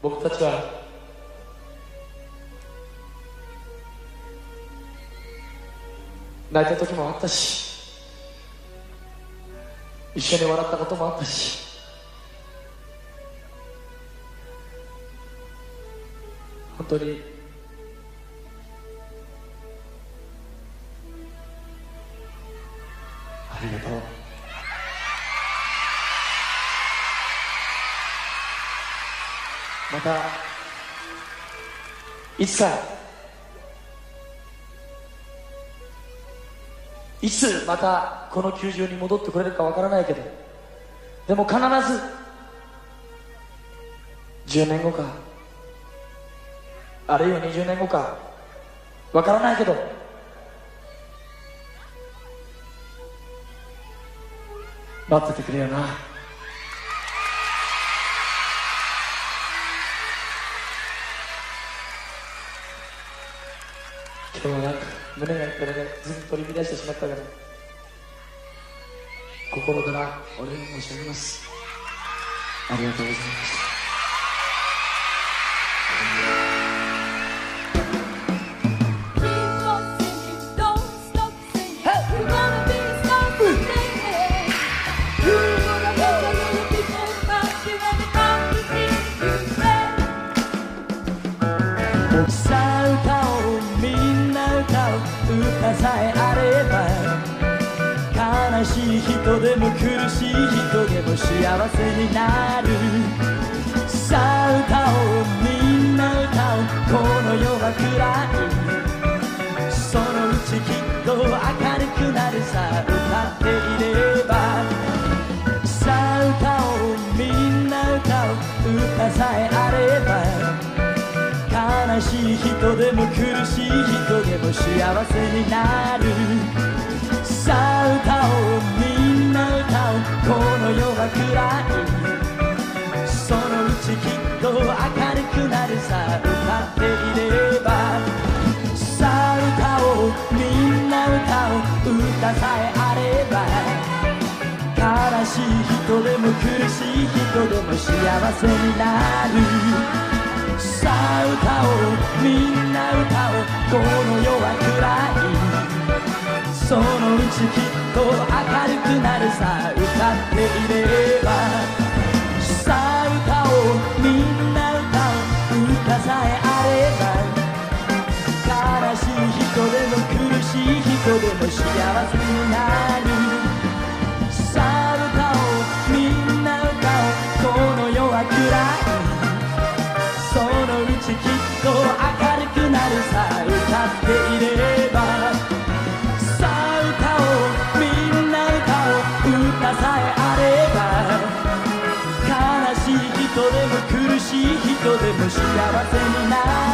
僕たちは泣いた時もあったし一緒に笑ったこともあったし本当にありがとう。またいつかいつまたこの球場に戻ってこれるかわからないけどでも必ず10年後かあるいは20年後かわからないけど待っててくれよな。胸がいいで取り乱してしまったから心からお礼申し上げます。ありがとうございます。歌さえあれば悲しい人でも苦しい人でも幸せになるさあ歌おうみんな歌おうこの世は暗いそのうちきっと明るくなるさ。あ歌っていればさあ歌おうみんな歌おう。歌さえあれば悲しい人でも苦しい人でも幸せになる。さあ歌おうみんな歌おうこの世は暗い。そのうちきっと明るくなるさ。歌っていれば。さあ歌おうみんな歌おう。歌さえあれば。悲しい人でも苦しい人でも幸せになる。さあ歌おうみんな歌おうこの世は暗いそのうちきっと明るくなるさ歌っていればさあ歌おうみんな歌おう歌さえあれば悲しい人でも苦しい人でも幸せになる幸せになる